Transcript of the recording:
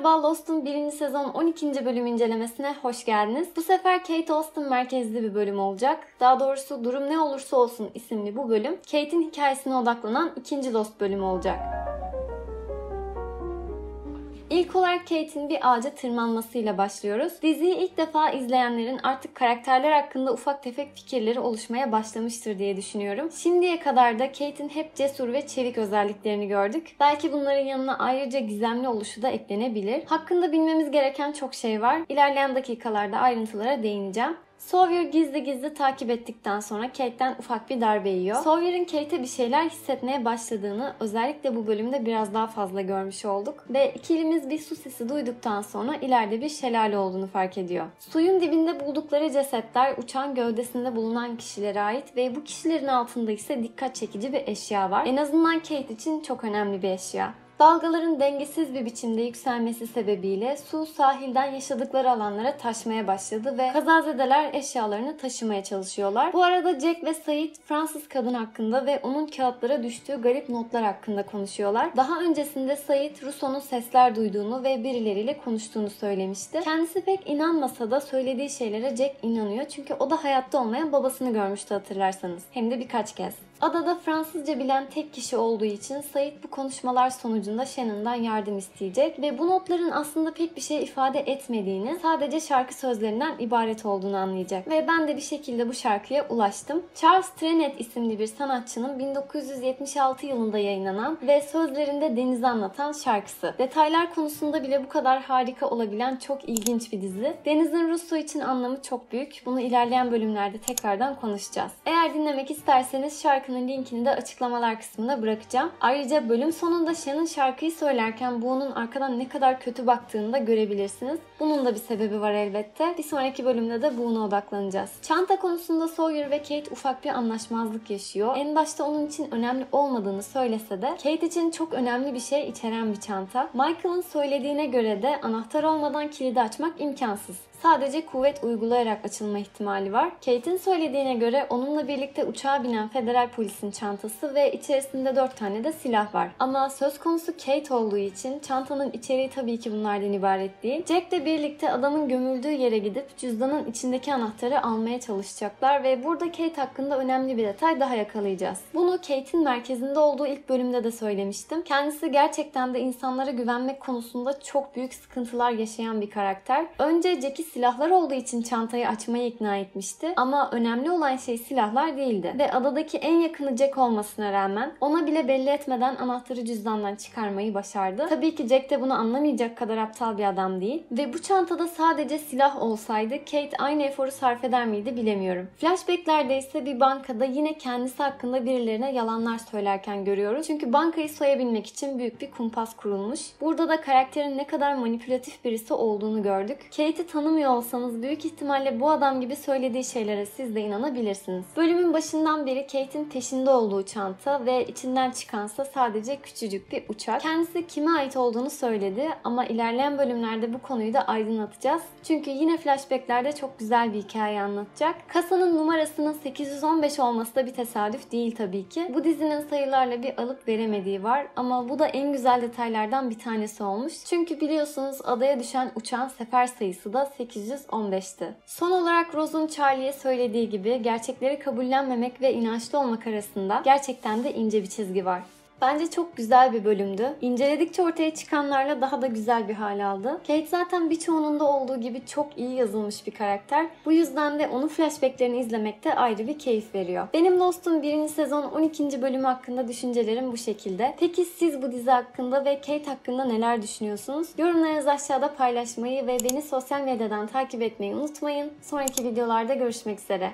Merhaba Lost'un 1. sezon 12. bölüm incelemesine hoş geldiniz. Bu sefer Kate Austen merkezli bir bölüm olacak. Daha doğrusu Durum Ne Olursa Olsun isimli bu bölüm Kate'in hikayesine odaklanan ikinci Lost bölümü olacak. İlk olarak Kate'in bir ağaca tırmanmasıyla başlıyoruz. Diziyi ilk defa izleyenlerin artık karakterler hakkında ufak tefek fikirleri oluşmaya başlamıştır diye düşünüyorum. Şimdiye kadar da Kate'in hep cesur ve çevik özelliklerini gördük. Belki bunların yanına ayrıca gizemli oluşu da eklenebilir. Hakkında bilmemiz gereken çok şey var. İlerleyen dakikalarda ayrıntılara değineceğim. Sawyer gizli gizli takip ettikten sonra Kate'den ufak bir darbe yiyor. Sawyer'ın Kate'e bir şeyler hissetmeye başladığını özellikle bu bölümde biraz daha fazla görmüş olduk. Ve ikilimiz bir su sesi duyduktan sonra ileride bir şelale olduğunu fark ediyor. Suyun dibinde buldukları cesetler uçağın gövdesinde bulunan kişilere ait ve bu kişilerin altında ise dikkat çekici bir eşya var. En azından Kate için çok önemli bir eşya. Dalgaların dengesiz bir biçimde yükselmesi sebebiyle su sahilden yaşadıkları alanlara taşmaya başladı ve kazazedeler eşyalarını taşımaya çalışıyorlar. Bu arada Jack ve Said Fransız kadın hakkında ve onun kağıtlara düştüğü garip notlar hakkında konuşuyorlar. Daha öncesinde Said Rousseau'nun sesler duyduğunu ve birileriyle konuştuğunu söylemişti. Kendisi pek inanmasa da söylediği şeylere Jack inanıyor çünkü o da hayatta olmayan babasını görmüştü hatırlarsanız. Hem de birkaç kez. Adada Fransızca bilen tek kişi olduğu için Said bu konuşmalar sonucunda Shannon'dan yardım isteyecek ve bu notların aslında pek bir şey ifade etmediğini, sadece şarkı sözlerinden ibaret olduğunu anlayacak. Ve ben de bir şekilde bu şarkıya ulaştım. Charles Trenet isimli bir sanatçının 1976 yılında yayınlanan ve sözlerinde denizi anlatan şarkısı. Detaylar konusunda bile bu kadar harika olabilen çok ilginç bir dizi. Deniz'in Russo için anlamı çok büyük. Bunu ilerleyen bölümlerde tekrardan konuşacağız. Eğer dinlemek isterseniz şarkı şarkının linkini de açıklamalar kısmına bırakacağım. Ayrıca bölüm sonunda Shannon şarkıyı söylerken bu onun arkadan ne kadar kötü baktığını da görebilirsiniz. Bunun da bir sebebi var elbette. Bir sonraki bölümde de buna odaklanacağız. Çanta konusunda Sawyer ve Kate ufak bir anlaşmazlık yaşıyor. En başta onun için önemli olmadığını söylese de Kate için çok önemli bir şey içeren bir çanta. Michael'ın söylediğine göre de anahtar olmadan kilidi açmak imkansız sadece kuvvet uygulayarak açılma ihtimali var. Kate'in söylediğine göre onunla birlikte uçağa binen federal polisin çantası ve içerisinde 4 tane de silah var. Ama söz konusu Kate olduğu için çantanın içeriği tabii ki bunlardan ibaret değil. Jack de birlikte adamın gömüldüğü yere gidip cüzdanın içindeki anahtarı almaya çalışacaklar ve burada Kate hakkında önemli bir detay daha yakalayacağız. Bunu Kate'in merkezinde olduğu ilk bölümde de söylemiştim. Kendisi gerçekten de insanlara güvenmek konusunda çok büyük sıkıntılar yaşayan bir karakter. Önce Jack'i silahlar olduğu için çantayı açmayı ikna etmişti. Ama önemli olan şey silahlar değildi. Ve adadaki en yakını Jack olmasına rağmen ona bile belli etmeden anahtarı cüzdandan çıkarmayı başardı. Tabii ki Jack de bunu anlamayacak kadar aptal bir adam değil. Ve bu çantada sadece silah olsaydı Kate aynı eforu sarf eder miydi bilemiyorum. Flashbacklerde ise bir bankada yine kendisi hakkında birilerine yalanlar söylerken görüyoruz. Çünkü bankayı soyabilmek için büyük bir kumpas kurulmuş. Burada da karakterin ne kadar manipülatif birisi olduğunu gördük. Kate'i tanımıyor olsanız büyük ihtimalle bu adam gibi söylediği şeylere siz de inanabilirsiniz. Bölümün başından beri Kate'in peşinde olduğu çanta ve içinden çıkansa sadece küçücük bir uçak. Kendisi kime ait olduğunu söyledi ama ilerleyen bölümlerde bu konuyu da aydınlatacağız. Çünkü yine flashbacklerde çok güzel bir hikaye anlatacak. Kasanın numarasının 815 olması da bir tesadüf değil tabii ki. Bu dizinin sayılarla bir alıp veremediği var ama bu da en güzel detaylardan bir tanesi olmuş. Çünkü biliyorsunuz adaya düşen uçağın sefer sayısı da 8 1815'ti. Son olarak Rose'un Charlie'ye söylediği gibi gerçekleri kabullenmemek ve inançlı olmak arasında gerçekten de ince bir çizgi var. Bence çok güzel bir bölümdü. İnceledikçe ortaya çıkanlarla daha da güzel bir hal aldı. Kate zaten birçoğunun da olduğu gibi çok iyi yazılmış bir karakter. Bu yüzden de onun flashbacklerini izlemekte ayrı bir keyif veriyor. Benim Lost'un 1. sezon 12. bölümü hakkında düşüncelerim bu şekilde. Peki siz bu dizi hakkında ve Kate hakkında neler düşünüyorsunuz? Yorumlarınızı aşağıda paylaşmayı ve beni sosyal medyadan takip etmeyi unutmayın. Sonraki videolarda görüşmek üzere.